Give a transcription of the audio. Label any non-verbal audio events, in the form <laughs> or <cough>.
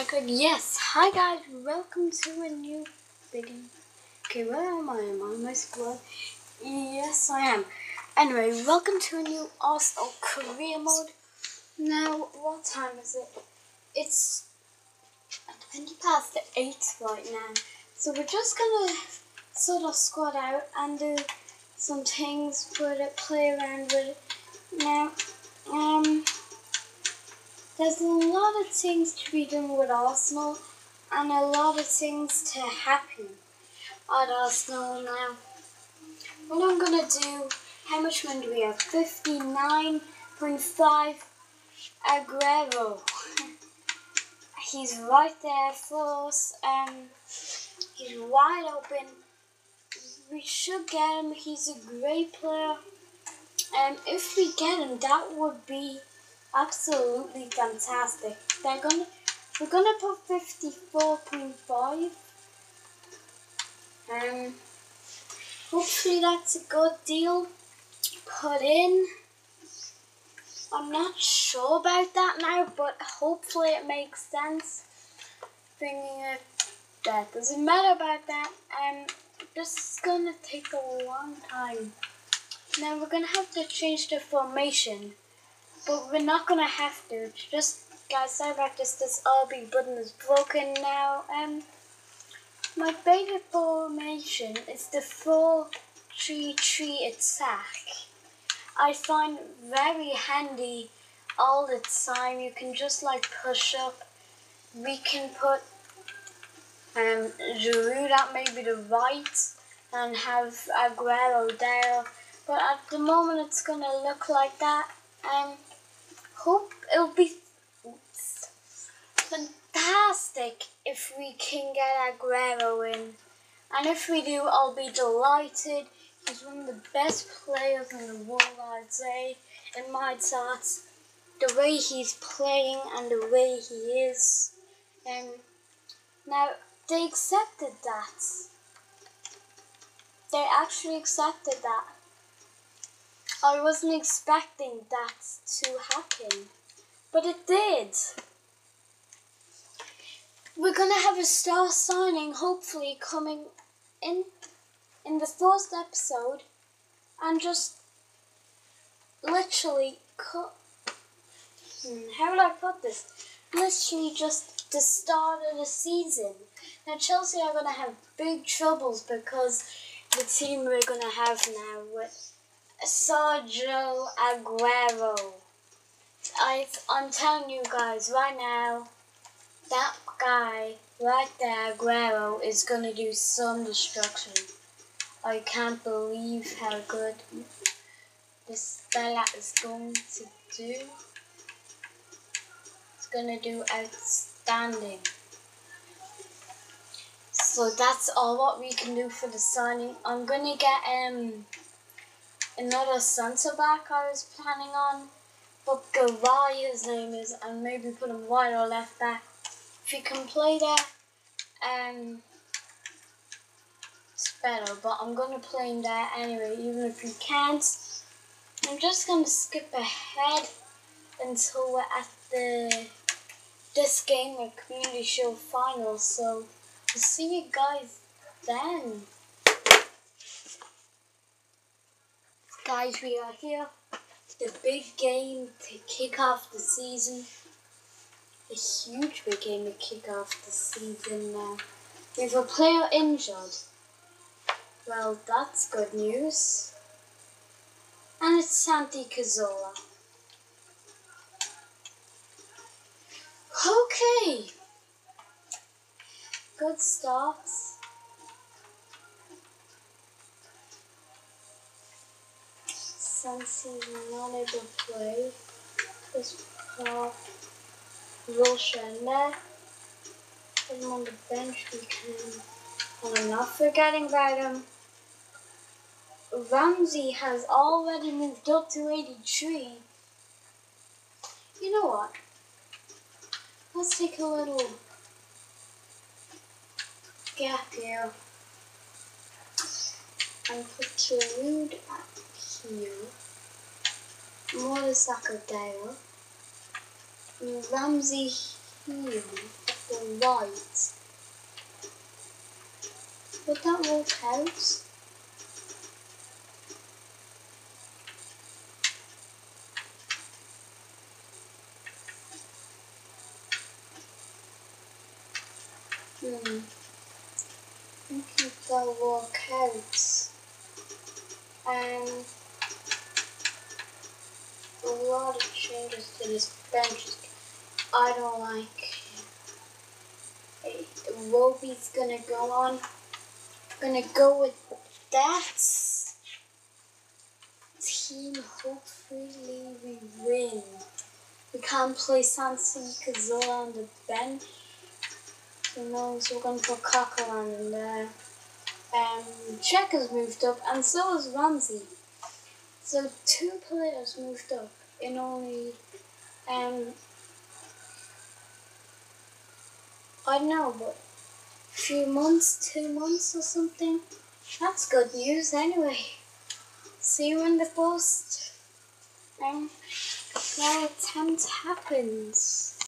Yes. Hi guys, welcome to a new video. Okay, where am I? Am I in my squad? Yes, I am. Anyway, welcome to a new Arsenal career mode. Now, what time is it? It's 20 past 8 right now. So we're just gonna sort of squad out and do some things with it, play around with it. Now, um, there's a lot of things to be done with Arsenal and a lot of things to happen at Arsenal now. What I'm gonna do, how much money do we have? 59.5 Aguero. <laughs> He's right there for us. Um, he's wide open. We should get him. He's a great player. And um, if we get him, that would be absolutely fantastic. They're gonna we're gonna put fifty four point five. Um hopefully that's a good deal. Put in. I'm not sure about that now, but hopefully it makes sense. Bringing it that doesn't matter about that. Um this is gonna take a long time. Now we're gonna have to change the formation. But we're not gonna have to. Just guys, sorry about this. This RB button is broken now. Um, my favorite formation is the four-three-three attack. I find very handy all the time. You can just like push up. We can put um Giroud at maybe the right and have Aguero there. But at the moment, it's gonna look like that. Um hope it'll be fantastic if we can get Aguero in. And if we do, I'll be delighted. He's one of the best players in the world, I'd say, in my thoughts. The way he's playing and the way he is. Um, now, they accepted that. They actually accepted that. I wasn't expecting that to happen, but it did. We're gonna have a star signing, hopefully coming in in the first episode, and just literally cut. Hmm, how would I put this? Literally just the start of the season. Now Chelsea are gonna have big troubles because the team we're gonna have now with Sergio Aguero. I, I'm telling you guys right now, that guy right there, Aguero, is going to do some destruction. I can't believe how good this fella is going to do. It's going to do outstanding. So that's all what we can do for the signing. I'm going to get um another centre back I was planning on. But Garay, his name is, and maybe put him wide or left back. If you can play that, um, it's better. But I'm gonna play him there anyway, even if you can't. I'm just gonna skip ahead until we're at the this game of community show finals. So, I'll see you guys then. Guys, we are here. The big game to kick off the season. A huge big game to kick off the season now. We have a player injured. Well, that's good news. And it's Santi Cazorla. Okay. Good starts. since he's not able to play, his Paul Wilshere put him on the bench. And I'm not forgetting about him. Ramsey has already moved up to 83. You know what? Let's take a little gap here and put Giroud at here, Motorcycle Dale, Ramsey at the right. Would that work out? Hmm. I think that'll work out. Um, a lot of changes to this bench. I don't like. Roby's gonna go on. Gonna go with that. Team, hopefully we win. We can't play Santi Cazorla on the bench. Who knows? We're to put Coquelin in there. Um, Cech has moved up, and so has Ramsey. So two players moved up in only, um, I don't know, but a few months, two months or something. That's good news anyway. See you in the post. Um, now attempt happens.